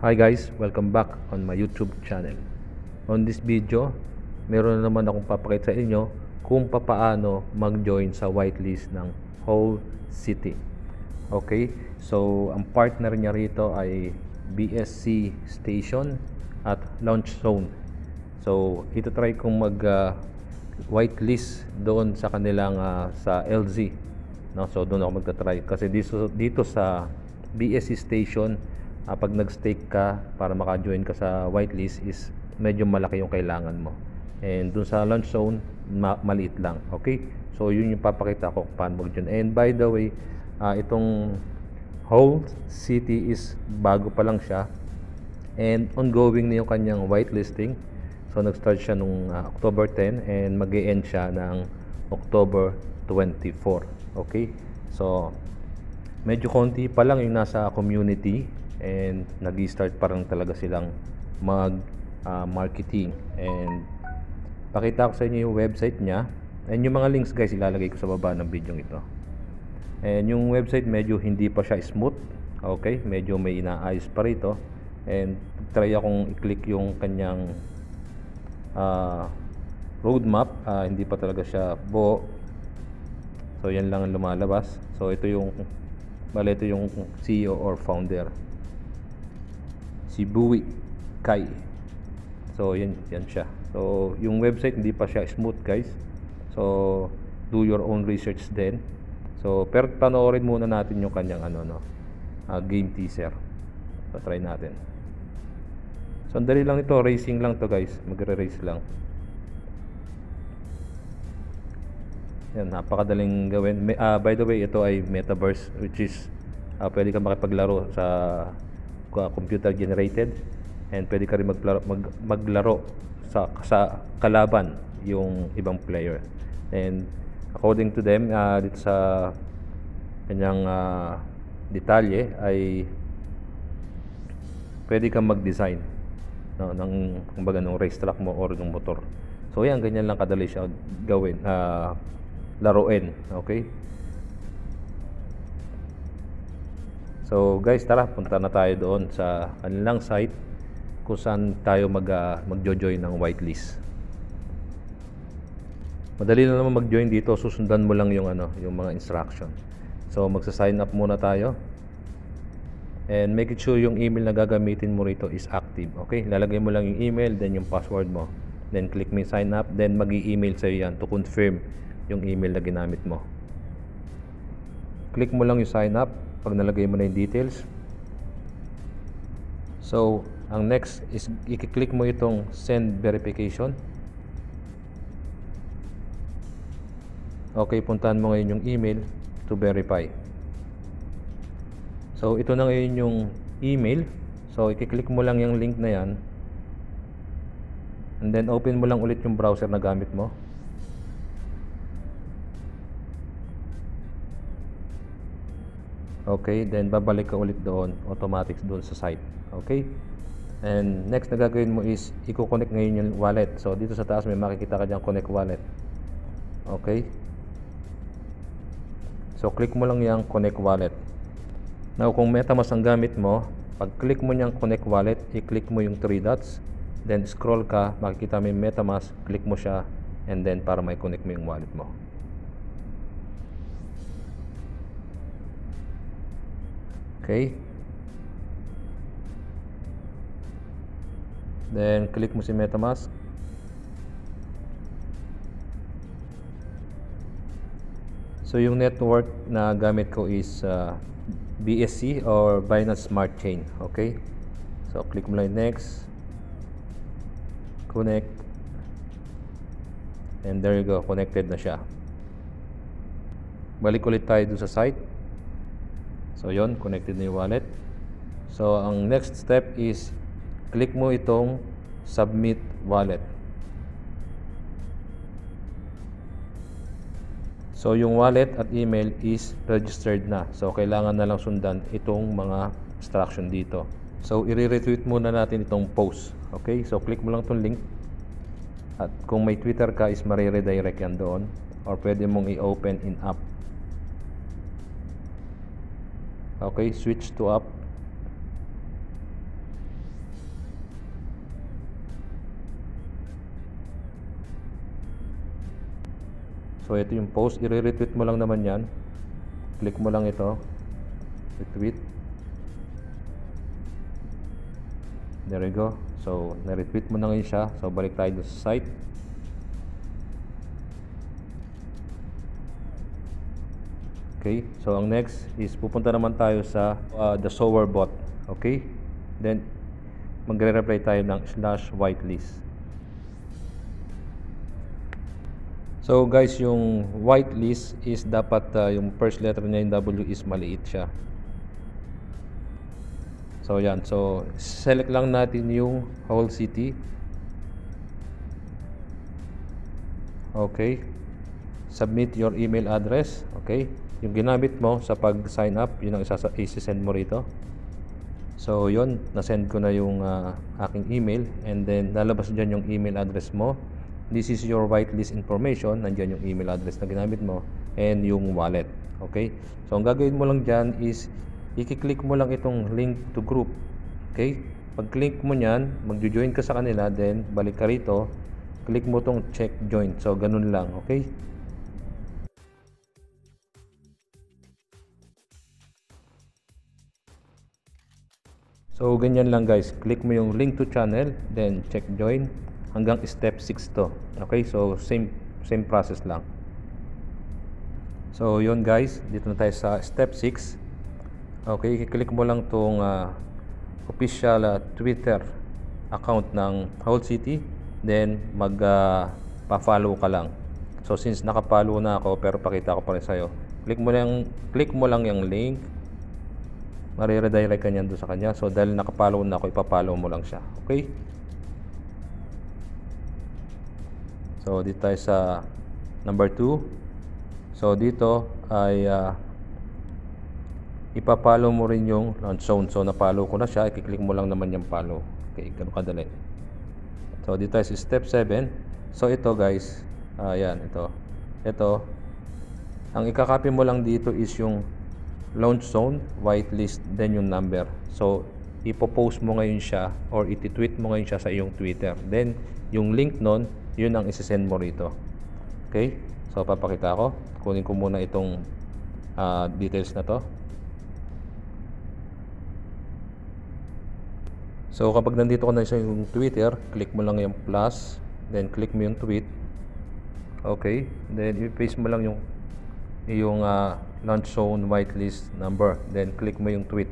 Hi guys, welcome back on my YouTube channel. On this video, meron na naman akong papakita sa inyo kung papaano mag-join sa whitelist ng whole city. Okay? So, ang partner niya rito ay BSC Station at Launch Zone. So, ito try kong mag uh, whitelist doon sa kanilang uh, sa LZ. No? So, doon ako magta-try kasi dito dito sa BSC Station uh, pag nag-stake ka para maka-join ka sa whitelist is medyo malaki yung kailangan mo. And dun sa launch zone, ma- maliit lang. Okay? So, yun yung papakita ko paano mag-join. And by the way, uh, itong whole city is bago pa lang siya. And ongoing na yung kanyang whitelisting. So, nag-start siya nung uh, October 10 and mag end siya ng October 24. Okay? So, medyo konti pa lang yung nasa community and nag-start pa lang talaga silang mag uh, marketing. And pakita ko sa inyo yung website niya. And yung mga links guys ilalagay ko sa baba ng video ito. And yung website medyo hindi pa siya smooth. Okay? Medyo may inaayos pa rito. And try akong i-click yung kanyang uh, roadmap. Uh, hindi pa talaga siya buo. So yan lang ang lumalabas. So ito yung bale ito yung CEO or founder si Bui Kai. So, yan, yan siya. So, yung website hindi pa siya smooth, guys. So, do your own research din. So, pero panoorin muna natin yung kanyang ano, no, uh, game teaser. So, try natin. So, ang dali lang ito. Racing lang to guys. Magre-race lang. Yan, napakadaling gawin. Uh, by the way, ito ay metaverse which is uh, pwede ka makipaglaro sa computer generated and pwede ka rin maglaro, mag, maglaro sa, sa kalaban yung ibang player. And according to them, uh, dito sa kanyang uh, detalye ay pwede kang mag-design no, ng kumbaga ng race track mo or ng motor. So yan, ganyan lang kadali siya gawin, uh, laruin. Okay? So guys, tara, punta na tayo doon sa kanilang site kung saan tayo mag, uh, magjo-join ng whitelist. Madali na naman mag-join dito, susundan mo lang yung ano, yung mga instruction. So magsa-sign up muna tayo. And make sure yung email na gagamitin mo rito is active. Okay? Lalagay mo lang yung email, then yung password mo. Then click me sign up, then magi-email sa'yo yan to confirm yung email na ginamit mo. Click mo lang yung sign up, pag nalagay mo na yung details. So ang next is i-click mo itong send verification. Okay puntahan mo ngayon yung email to verify. So ito na ngayon yung email. So i-click mo lang yung link na yan. And then open mo lang ulit yung browser na gamit mo Okay, then babalik ka ulit doon, automatic doon sa site. Okay? And next na gagawin mo is i-connect ngayon yung wallet. So dito sa taas may makikita ka diyan connect wallet. Okay? So click mo lang yung connect wallet. Now kung MetaMask ang gamit mo, pag click mo niyang connect wallet, i-click mo yung three dots, then scroll ka, makikita mo yung MetaMask, click mo siya, and then para may connect mo yung wallet mo. Okay. Then click mo si MetaMask. So yung network na gamit ko is uh, BSC or Binance Smart Chain. Okay. So click mo lang next. Connect. And there you go, connected na siya. Balik ulit tayo dun sa site. So yon connected na yung wallet. So ang next step is click mo itong submit wallet. So yung wallet at email is registered na. So kailangan na lang sundan itong mga instruction dito. So i-retweet muna natin itong post. Okay? So click mo lang itong link. At kung may Twitter ka is mariredirect yan doon. Or pwede mong i-open in app okay switch to up So ito yung post, i-retweet mo lang naman 'yan. Click mo lang ito. Retweet. There you go. So, na-retweet mo na ngayon siya. So, balik tayo sa site. Okay, so ang next is pupunta naman tayo sa uh, the sower bot. Okay? Then, magre-reply tayo ng slash whitelist. So guys, yung whitelist is dapat uh, yung first letter niya yung W is maliit siya. So yan, so select lang natin yung whole city. Okay. Submit your email address. Okay. Yung ginamit mo sa pag-sign up, yun ang isasa- isi-send mo rito. So yun, na-send ko na yung uh, aking email and then lalabas dyan yung email address mo. This is your whitelist information. Nandiyan yung email address na ginamit mo and yung wallet. Okay? So ang gagawin mo lang dyan is i-click mo lang itong link to group. Okay? Pag-click mo niyan, magjo-join ka sa kanila, then balik ka rito, click mo tong check join. So ganun lang, okay? So, ganyan lang guys. Click mo yung link to channel, then check join hanggang step 6 to. Okay? So, same same process lang. So, yun guys. Dito na tayo sa step 6. Okay, i-click mo lang tong uh, official uh, Twitter account ng Whole City, then mag uh, pa-follow ka lang. So, since naka-follow na ako pero pakita ko pa rin sa'yo, click mo lang click mo lang yung link mariredirect ka niyan doon sa kanya. So, dahil nakapollow na ako, ipapollow mo lang siya. Okay? So, dito tayo sa number 2. So, dito ay uh, ipapollow mo rin yung launch zone. So, napollow ko na siya. I-click mo lang naman yung follow. Okay, ganun kadali. So, dito tayo sa step 7. So, ito guys. Uh, yan, ito. Ito. Ang ikakopy mo lang dito is yung launch zone, whitelist, then yung number. So, ipopost mo ngayon siya or iti-tweet mo ngayon siya sa iyong Twitter. Then, yung link nun, yun ang isi-send mo rito. Okay? So, papakita ko. Kunin ko muna itong uh, details na to. So, kapag nandito ko na sa yung Twitter, click mo lang yung plus, then click mo yung tweet. Okay? Then, i-paste mo lang yung yung uh, launch zone whitelist number. Then, click mo yung tweet.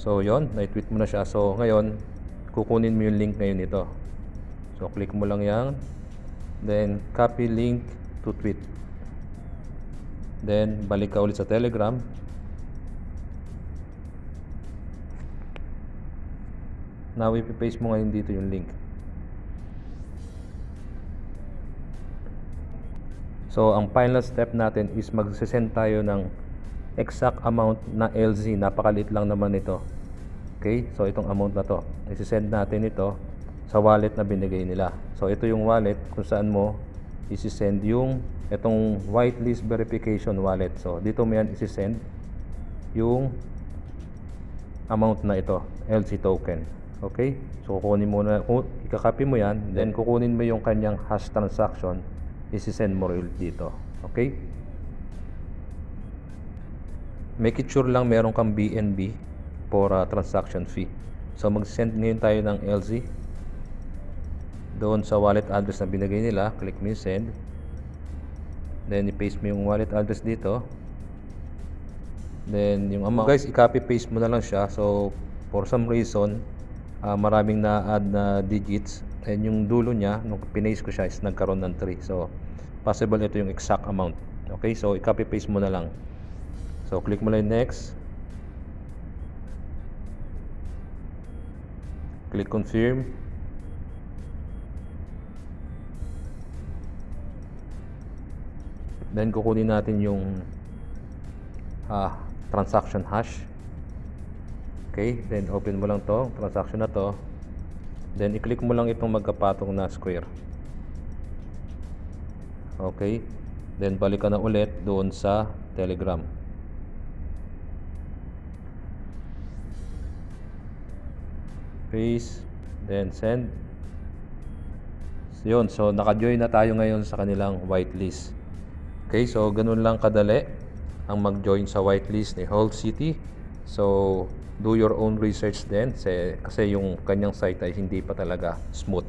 So, yon na-tweet mo na siya. So, ngayon, kukunin mo yung link ngayon ito. So, click mo lang yan. Then, copy link to tweet. Then, balik ka ulit sa Telegram. Now, ipipaste mo ngayon dito yung link. So, ang final step natin is mag-send tayo ng exact amount na LZ. Napakalit lang naman ito. Okay? So, itong amount na to. I-send natin ito sa wallet na binigay nila. So, ito yung wallet kung saan mo isi-send yung itong whitelist verification wallet. So, dito mo yan isi-send yung amount na ito, LZ token. Okay? So, kukunin mo na, ikakopy mo yan, then kukunin mo yung kanyang hash transaction isi-send mo ulit dito. Okay? Make it sure lang meron kang BNB for uh, transaction fee. So mag-send ngayon tayo ng LZ doon sa wallet address na binigay nila. Click mo send. Then i-paste mo yung wallet address dito. Then yung amount. Guys, i-copy paste mo na lang siya. So for some reason, uh, maraming na-add na digits and yung dulo niya nung pinaste ko siya is nagkaroon ng 3 so possible ito yung exact amount. Okay so i-copy paste mo na lang. So click mo lang next. Click confirm. Then kukunin natin yung ah, transaction hash. Okay then open mo lang to transaction na to Then, i-click mo lang itong magkapatong na square. Okay. Then, balik ka na ulit doon sa Telegram. Paste. Then, send. Yun, so naka-join na tayo ngayon sa kanilang whitelist. Okay, so ganun lang kadali ang mag-join sa whitelist ni Whole City. So, do your own research din kasi, yung kanyang site ay hindi pa talaga smooth.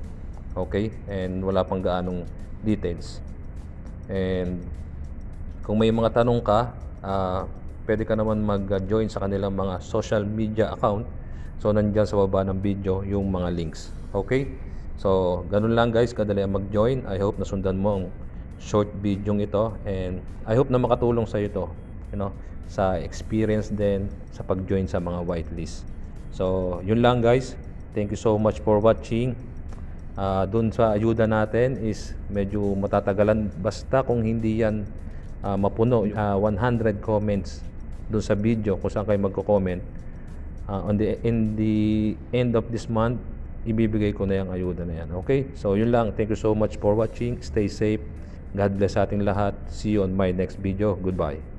Okay? And wala pang gaanong details. And kung may mga tanong ka, ah, pwede ka naman mag-join sa kanilang mga social media account. So, nandyan sa baba ng video yung mga links. Okay? So, ganun lang guys, kadali ang mag-join. I hope nasundan mo ang short video ito and I hope na makatulong sa ito, you know, sa experience din sa pag-join sa mga whitelist. So, yun lang guys. Thank you so much for watching. Ah, doon sa ayuda natin is medyo matatagalan. Basta kung hindi yan ah, mapuno ah, 100 comments doon sa video kung saan kayo magko-comment Ah, on the in the end of this month ibibigay ko na yung ayuda na yan. Okay? So yun lang. Thank you so much for watching. Stay safe. God bless ating lahat. See you on my next video. Goodbye